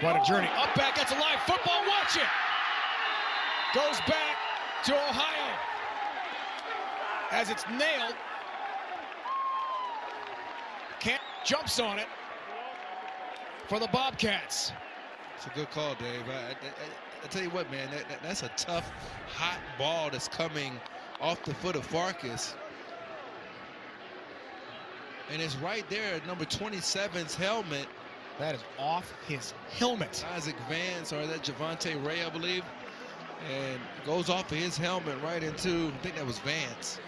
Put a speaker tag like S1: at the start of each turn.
S1: Quite a journey. Up back, that's a live football. Watch it. Goes back to Ohio. As it's nailed. Can't jumps on it for the Bobcats.
S2: It's a good call, Dave. I, I, I, I tell you what, man, that, that, that's a tough, hot ball that's coming off the foot of Farkas. And it's right there at number 27's helmet.
S1: That is off his helmet.
S2: Isaac Vance, or that Javante Ray, I believe. And goes off of his helmet right into, I think that was Vance.